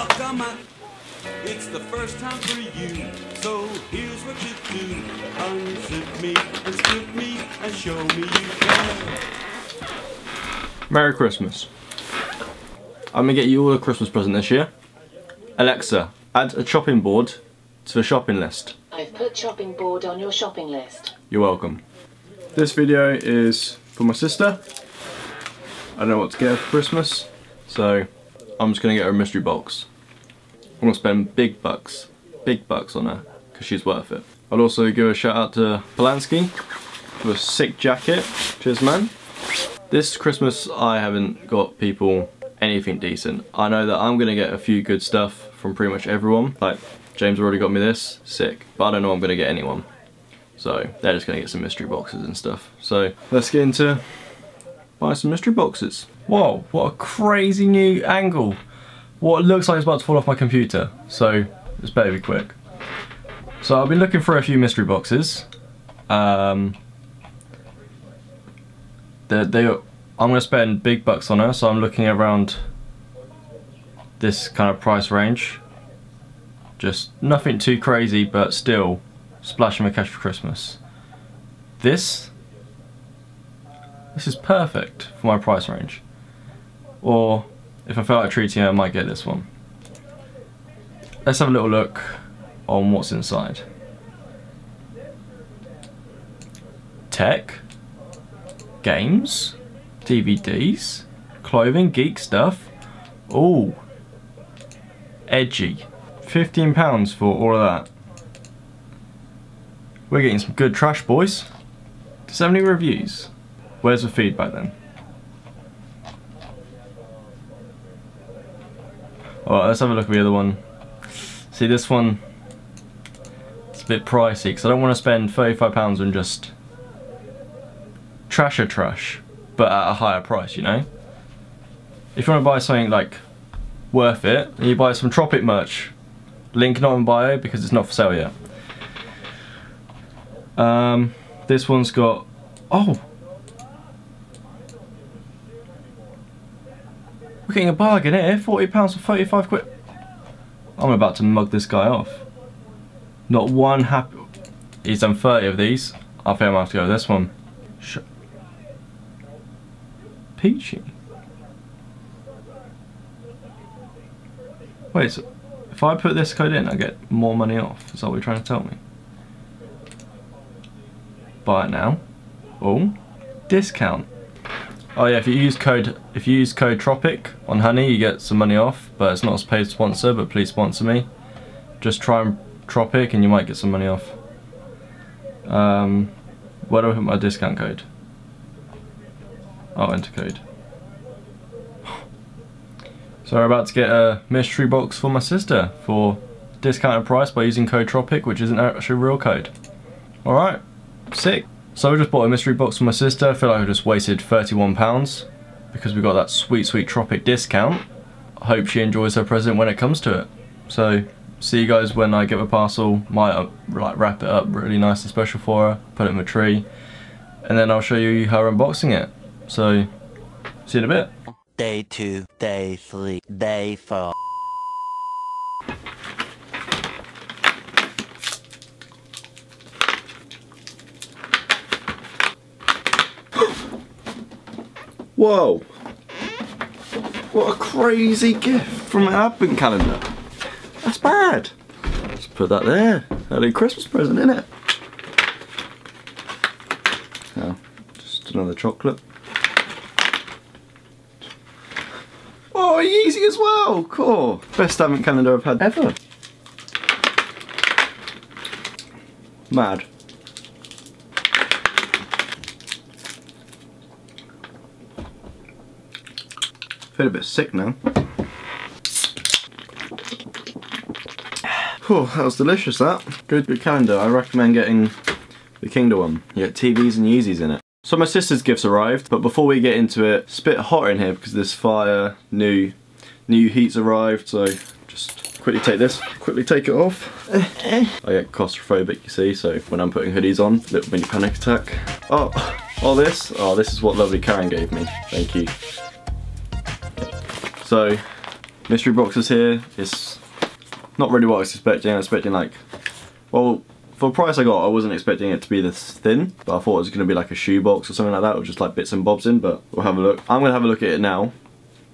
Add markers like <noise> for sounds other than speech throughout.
suck a muck. It's the first time for you, so here's what you do. Unzip me and strip me and show me you can. Merry Christmas. I'm gonna get you all a Christmas present this year. Alexa, add a chopping board to the shopping list. I've put chopping board on your shopping list. You're welcome. This video is for my sister. I don't know what to get her for Christmas, so I'm just gonna get her a mystery box. I'm gonna spend big bucks, big bucks on her, because she's worth it. I'll also give a shout out to Polanski for a sick jacket. Cheers, man. This Christmas, I haven't got people anything decent. I know that I'm gonna get a few good stuff from pretty much everyone. Like, James already got me this, sick. But I don't know I'm gonna get anyone. So, they're just gonna get some mystery boxes and stuff. So, let's get into buy some mystery boxes. Whoa, what a crazy new angle. What it looks like it's about to fall off my computer. So, it's better be quick. So I've been looking for a few mystery boxes. Um, they, they, I'm going to spend big bucks on her, so I'm looking around this kind of price range. Just nothing too crazy, but still splashing my cash for Christmas. This, this is perfect for my price range. Or if I feel like treating I might get this one. Let's have a little look on what's inside. Tech, games, DVDs, clothing, geek stuff. Ooh, edgy. £15 for all of that. We're getting some good trash, boys. Does have any reviews? Where's the feedback then? Alright, let's have a look at the other one. See this one, it's a bit pricey because I don't want to spend £35 on just trash trasher trash, but at a higher price, you know? If you want to buy something like worth it, you buy some Tropic merch. Link not in bio because it's not for sale yet. Um, this one's got, oh, We're getting a bargain here, £40 for 35 quid. I'm about to mug this guy off. Not one happy... He's done 30 of these. I think I'm going to have to go with this one. Sh Peachy. Wait, so if I put this code in, I get more money off. Is that what you're trying to tell me? Buy it now. Oh, discount. Oh yeah, if you use code if you use code Tropic on Honey, you get some money off, but it's not a paid sponsor, but please sponsor me. Just try and Tropic and you might get some money off. Um, where do I put my discount code? Oh, enter code. <gasps> So we're about to get a mystery box for my sister for discounted price by using code Tropic, which isn't actually real code. Alright, sick. So I just bought a mystery box for my sister. I feel like I just wasted £31 because we got that sweet, sweet Tropic discount. I hope she enjoys her present when it comes to it. So, see you guys when I get the parcel. Might uh, like wrap it up really nice and special for her, put it in the tree, and then I'll show you her unboxing it. So, see you in a bit. Day two, day three, day four. Whoa! What a crazy gift from an advent calendar. That's bad. Let's put that there. Early Christmas present, innit? Oh, just another chocolate. Oh, Yeezy as well! Cool. Best advent calendar I've had ever. Mad. Feel a bit sick now. <sighs> Oh, that was delicious that. Good, good calendar. I recommend getting the Kingda one. You get TVs and Yeezys in it. So my sister's gifts arrived, but before we get into it, it's a bit hot in here because this fire, new, new heat's arrived, so just quickly take this, quickly take it off. <laughs> I get claustrophobic, you see, so when I'm putting hoodies on, little mini panic attack. Oh, all this? Oh, this is what lovely Karen gave me. Thank you. So, mystery boxes here. It's not really what I was expecting. I was expecting like, well, for the price I got, I wasn't expecting it to be this thin, but I thought it was going to be like a shoe box or something like that, with just like bits and bobs in, but we'll have a look. I'm going to have a look at it now,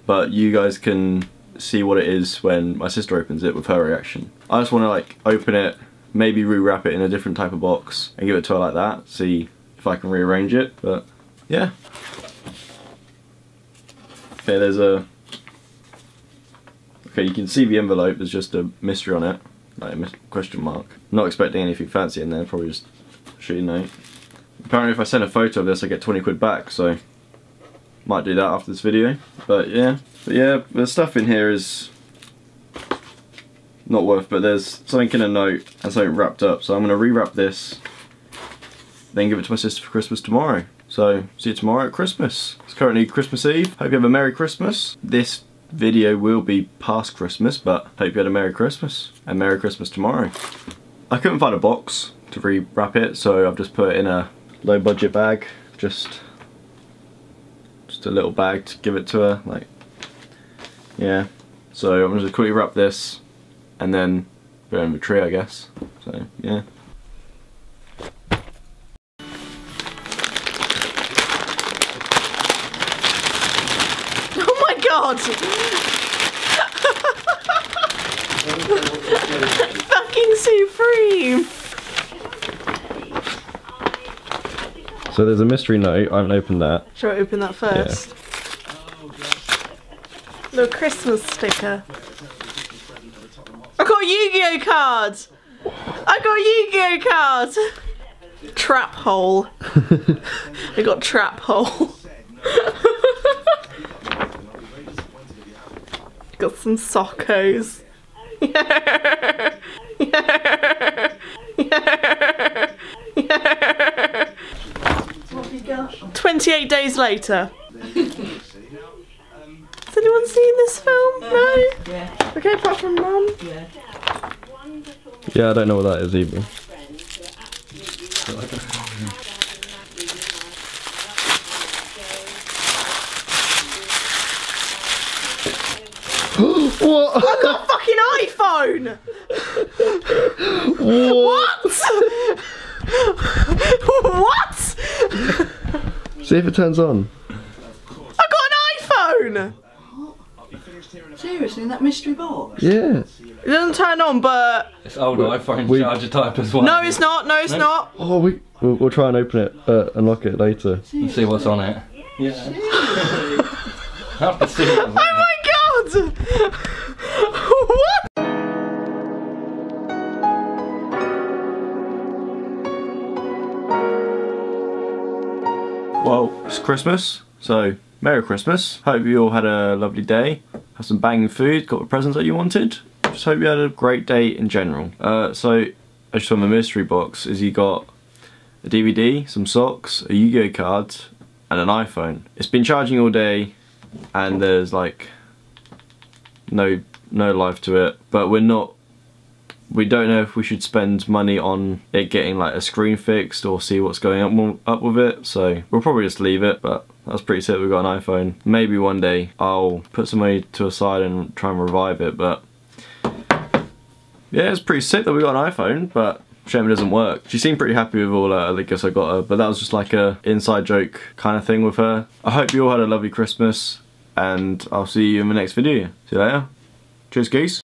but you guys can see what it is when my sister opens it with her reaction. I just want to like open it, maybe rewrap it in a different type of box and give it to her like that, see if I can rearrange it, but yeah. Okay, there's a... Okay, you can see the envelope, there's just a mystery on it, like a question mark. Not expecting anything fancy in there, probably just a shitty note. Apparently if I send a photo of this I get 20 quid back, so might do that after this video. But yeah, but yeah, the stuff in here is not worth, but there's something in a note and something wrapped up. So I'm going to rewrap this, then give it to my sister for Christmas tomorrow. So see you tomorrow at Christmas. It's currently Christmas Eve. Hope you have a Merry Christmas. This video will be past Christmas, but hope you had a Merry Christmas and Merry Christmas tomorrow. I couldn't find a box to rewrap it, so I've just put it in a low budget bag. Just just a little bag to give it to her like yeah so I'm just quickly wrap this and then put it in the tree I guess so yeah god! Fucking supreme! so there's a mystery note I haven't opened that Should I open that first? Little Christmas sticker. I got Yu-Gi-Oh card! I got Yu-Gi-Oh card! Trap hole. <laughs> I got trap hole. <laughs> got some sockos. What have you got? 28 days later. Has anyone seen this film? No? Yeah, Okay, apart from mum. yeah. yeah I don't know what that is either what? I got a fucking iPhone! what? what? see if it turns on I got an iPhone! Seriously, in that mystery box? yeah It doesn't turn on, but It's old iPhone we- charger type as well. no, it's not. No, it's not. oh we we'll, we'll try and open it uh, unlock it later And see what's on it. Yeah. <laughs> I have to see what's Oh my god! It's Christmas, so Merry Christmas. Hope you all had a lovely day. Have some banging food, got the presents that you wanted. Just hope you had a great day in general. Uh, so, as in the mystery box, is you got a DVD, some socks, a Yu-Gi-Oh card, and an iPhone. It's been charging all day, and there's like no no life to it. But we're not we don't know if we should spend money on it getting like a screen fixed or see what's going up, up with it. So we'll probably just leave it but that's pretty sick. We've got an iPhone. Maybe one day I'll put some money to a side and try and revive it but yeah it's pretty sick that we got an iPhone but shame it doesn't work. She seemed pretty happy with all the gifts I got her but that was just like a inside joke kind of thing with her. I hope you all had a lovely Christmas and I'll see you in the next video. See you later. Cheers geese